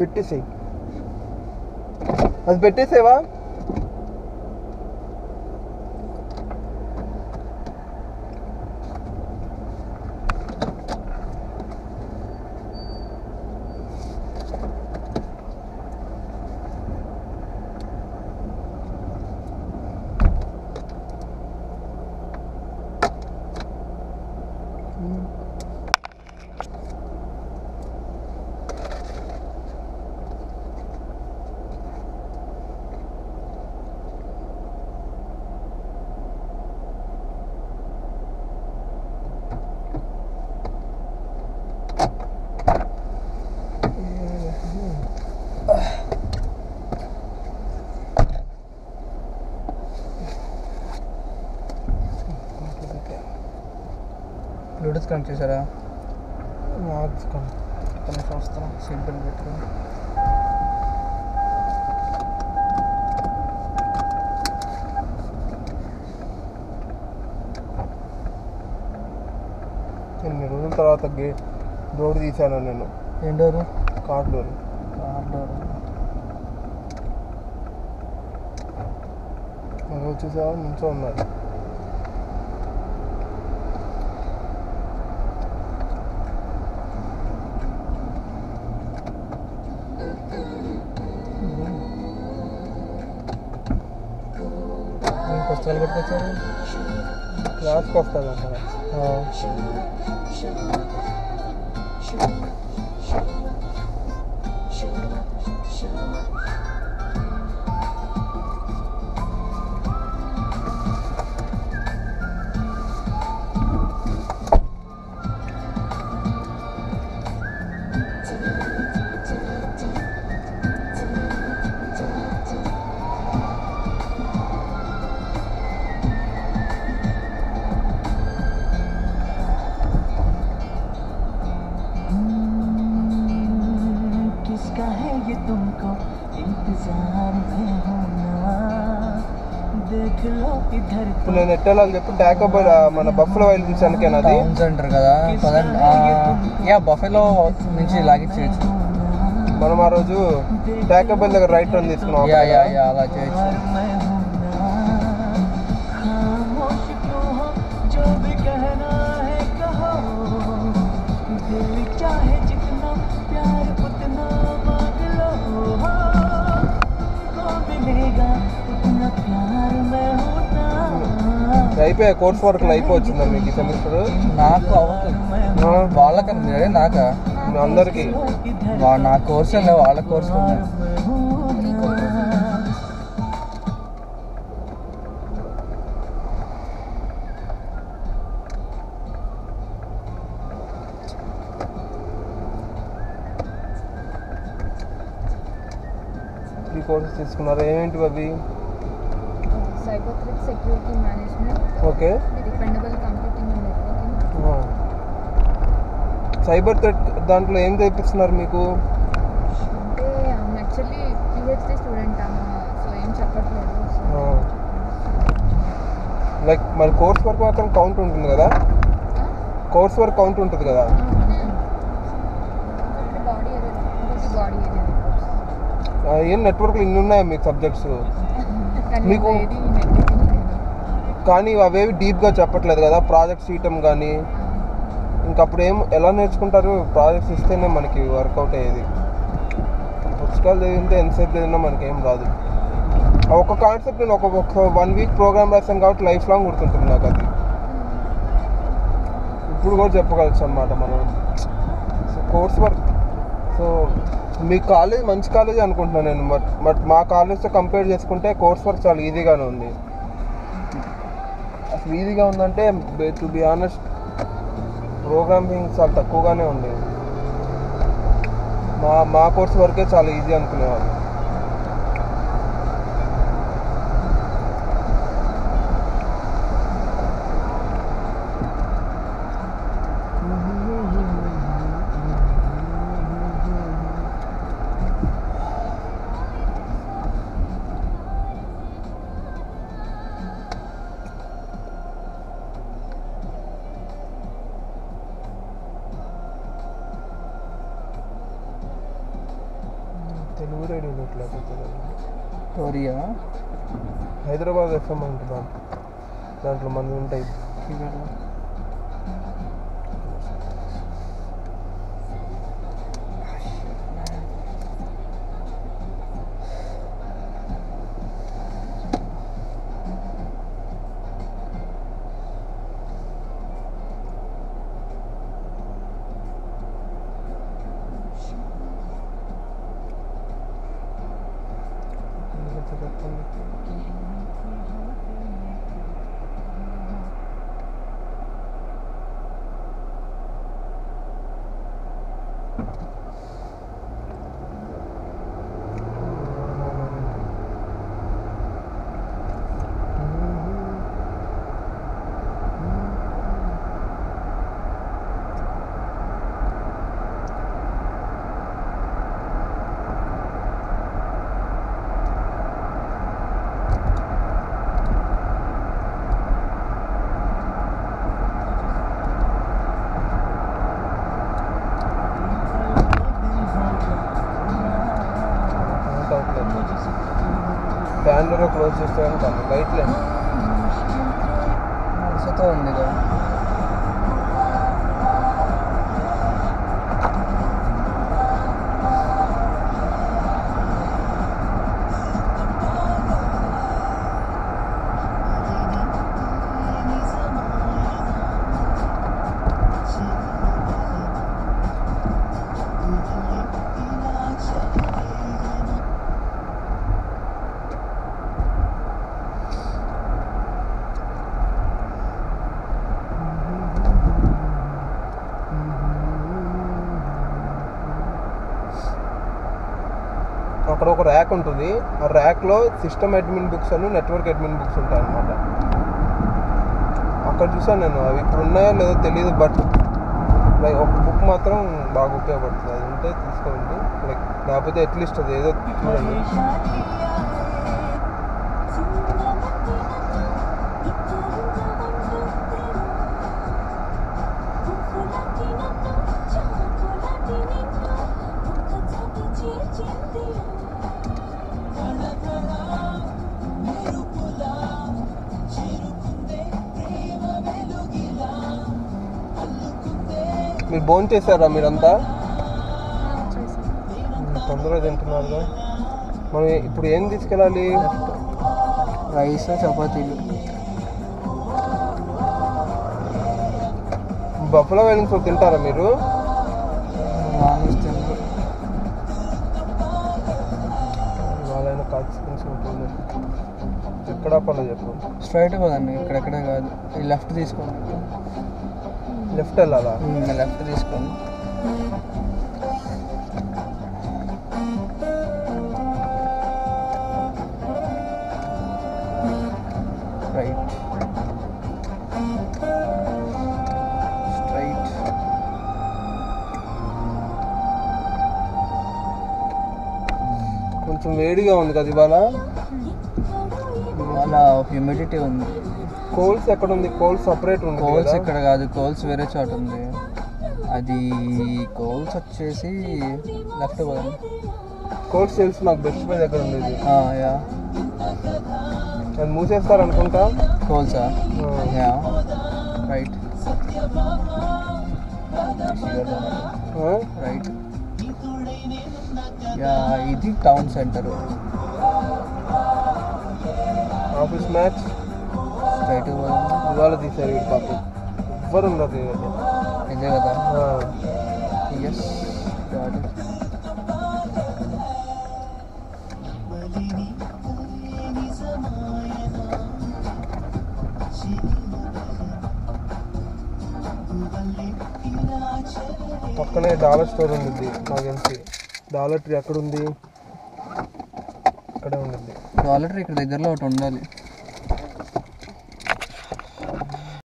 అది పెట్టేసేయి అది పెట్టేసేవా కనెక్ట్ చేశారా? మార్చుకోండి. కనెక్షన్ వస్తాను సీట్ బెల్ట్ ఎన్ని రోజుల తర్వాత గే డోర్ తీసాను నేను. ఏం door? Car door. Car door. వచ్చేసావా నుంచో ఉన్నారు. कष्टाल करते चल क्लास कष्टाल हमारा हाँ। Shut तुमको इंतजार में होना देख लो इधर ఇప్పుడు నేను ఎట్టేలాగా చెప్పి డాకోబై మన బఫ్లో వెళ్ళించానికి అది టౌన్ సెంటర్ కదా పదండి ఆ, యా బఫెలో నుంచి లాగిచ్చేయచ్చు మనం ఆ రోజు డాకోబైల్ దగ్గర రైట్ టర్న్ తీసుకున్నాం యా అక్కడ యా కదా. యా అలా చేయొచ్చు అయిపోయా కోర్స్ వర్క్ అయిపోవచ్చిందా మీకు ఈ సెమిస్టర్? నాకు అవుతుంది. వాళ్ళకని అదే నాకా? అందరికి? నా కోర్స్ వాళ్ళ కోర్స్ ఉన్నాయి ఈ కోర్సెస్ తీసుకున్నారు? ఏమేంటివి అవి? Security management, ఓకే. computing and networking, cyber threat దాంట్లో ఏం చేపిస్తున్నారు మీకు? అంటే యాక్చువల్లీ పిహెచ్డి స్టూడెంట్ అమ్మ సో ఏం చెప్పట్లేదు. లైక్ మరి కోర్స్ వర్క్ మాత్రం కౌంట్ ఉంటుంది కదా? కోర్స్ వర్క్ కౌంట్ ఉంటుంది కదా? ఏం నెట్వర్క్లు ఇన్ని ఉన్నాయా మీకు సబ్జెక్ట్స్ మీకు- కానీ అవేవి డీప్గా చెప్పట్లేదు కదా ప్రాజెక్ట్ సీటం కానీ ఇంకప్పుడు ఏం ఎలా నేర్చుకుంటారు? ప్రాజెక్ట్స్ ఇస్తేనే మనకి వర్కౌట్ అయ్యేది. పుస్తకాలు చదివితే ఎంతసేపు చదివినా మనకి ఏం రాదు. ఆ ఒక్క కాన్సెప్ట్ నేను ఒక ఒక వన్ వీక్ ప్రోగ్రామ్ రాశాను కాబట్టి లైఫ్ లాంగ్ గుర్తుంటుంది నాకు అది. ఇప్పుడు కూడా చెప్పగలచ్చు అనమాట మనం. సో కోర్స్ వర్క్ సో మీ కాలేజ్ మంచి కాలేజ్ అనుకుంటున్నాను నేను బట్ బట్ మా కాలేజ్తో కంపేర్ చేసుకుంటే కోర్స్ వర్క్ చాలా ఈజీగానే ఉంది. అసలు ఈజీగా ఉందంటే టు బి ఆనెస్ట్ ప్రోగ్రామింగ్ చాలా తక్కువగానే ఉంది. మా మా కోర్స్ వరకే చాలా ఈజీ అనుకునేవాళ్ళు. తెలుగు రేడియోలో ఎట్లా చెప్తుంది స్టోరీయా హైదరాబాద్ ఎఫ్ఎం అంటే దాంట్లో దాంట్లో మంది ఉంటాయి. బ్యాండ్లో క్లోజ్ చేస్తే కానీ లైట్లే మనసుతో ఉంది కదా అక్కడ ఒక ర్యాక్ ఉంటుంది. ఆ ర్యాక్లో సిస్టమ్ అడ్మిన్ బుక్స్ అని నెట్వర్క్ అడ్మిన్ బుక్స్ ఉంటాయి అన్నమాట. అక్కడ చూసాను నేను. అవి ఇప్పుడు ఉన్నాయో లేదో తెలియదు బట్ లైక్ ఒక బుక్ మాత్రం బాగా ఉపయోగపడుతుంది. అది ఉంటే తీసుకోండి. లైక్ లేకపోతే అట్లీస్ట్ అది ఏదో చూడండి. మీరు భోజనం చేశారా మీరంతా? తొందరగా తింటున్నారుగా మనం ఇప్పుడు ఏం తీసుకెళ్ళాలి? రైస్ చపాతీలు. బఫలో వెళ్ళిన తింటారా మీరు? ఎక్కడ పనులు చెప్పు స్ట్రైట్ పోదండి ఇక్కడెక్కడే కాదు. ఈ లెఫ్ట్ తీసుకోండి. లెఫ్ట్ వెళ్ళాలా? లెఫ్ట్ తీసుకోండి. రైట్. స్ట్రైట్. కొంచెం వేడిగా ఉంది కదా ఇవాళ? వాళ్ళ హ్యూమిడిటీ ఉంది. కోల్స్ ఎక్కడ ఉంది కోల్స్ సపరేట్ ఉంది కోల్స్ ఇక్కడ కాదు కోల్స్ వేరే చోట ఉంది. అది కోల్స్ వచ్చేసి లెఫ్ట్ పోదండి కోల్స్ తెలుసు నాకు బెస్ట్ బై దగ్గర ఉండేది ఆ, యా అది మూసేస్తారు అనుకుంటా? కోల్సా. Yeah right? రైట్ యా ఇది town centre office match. Straight ఇవాళ తీశారు వీడు పాపం. ఎవ్వరు ఈరోజు. ఇదే కదా. ఎస్ పక్కనే డాలర్ స్టోర్ ఉండిద్ది నాకు తెలిసి. డాలర్ ట్రీ ఎక్కడ అక్కడే ఉండండి టాయిలెట్ ఇక్కడ దగ్గరలో ఒకటి ఉండాలి.